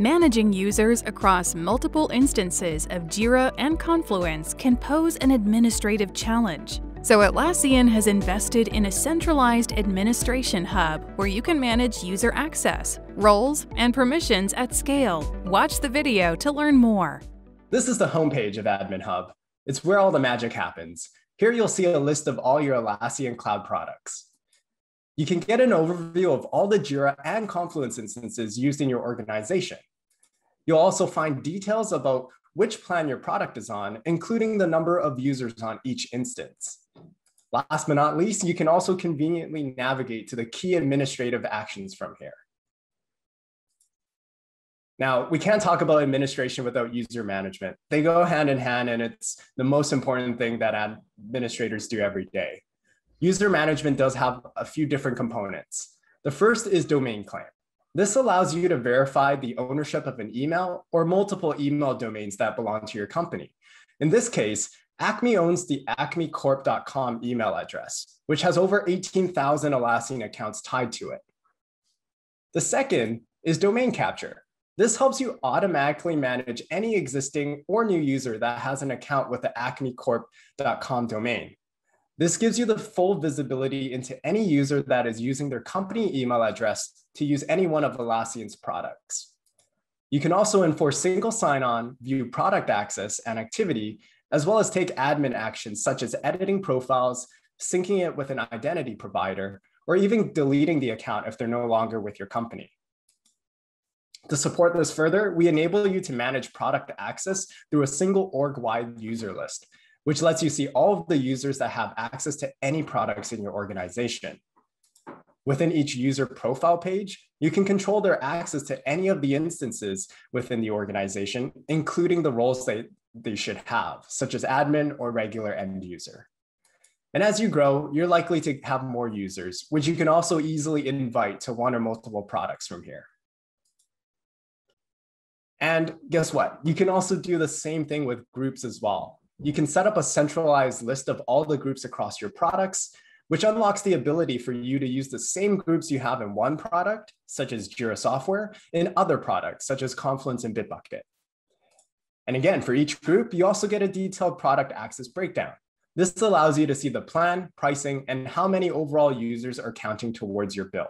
Managing users across multiple instances of Jira and Confluence can pose an administrative challenge. So Atlassian has invested in a centralized administration hub where you can manage user access, roles, and permissions at scale. Watch the video to learn more. This is the homepage of Admin Hub. It's where all the magic happens. Here you'll see a list of all your Atlassian cloud products. You can get an overview of all the Jira and Confluence instances used in your organization. You'll also find details about which plan your product is on, including the number of users on each instance. Last but not least, you can also conveniently navigate to the key administrative actions from here. Now, we can't talk about administration without user management. They go hand in hand, and it's the most important thing that administrators do every day. User management does have a few different components. The first is domain claim. This allows you to verify the ownership of an email or multiple email domains that belong to your company. In this case, Acme owns the acmecorp.com email address, which has over 18,000 Atlassian accounts tied to it. The second is domain capture. This helps you automatically manage any existing or new user that has an account with the acmecorp.com domain. This gives you the full visibility into any user that is using their company email address to use any one of Atlassian's products. You can also enforce single sign-on, view product access and activity, as well as take admin actions such as editing profiles, syncing it with an identity provider, or even deleting the account if they're no longer with your company. To support this further, we enable you to manage product access through a single org-wide user list, which lets you see all of the users that have access to any products in your organization. Within each user profile page, you can control their access to any of the instances within the organization, including the roles they, they should have, such as admin or regular end user. And as you grow, you're likely to have more users, which you can also easily invite to one or multiple products from here. And guess what? You can also do the same thing with groups as well you can set up a centralized list of all the groups across your products, which unlocks the ability for you to use the same groups you have in one product, such as Jira software, in other products, such as Confluence and Bitbucket. And again, for each group, you also get a detailed product access breakdown. This allows you to see the plan, pricing, and how many overall users are counting towards your bill.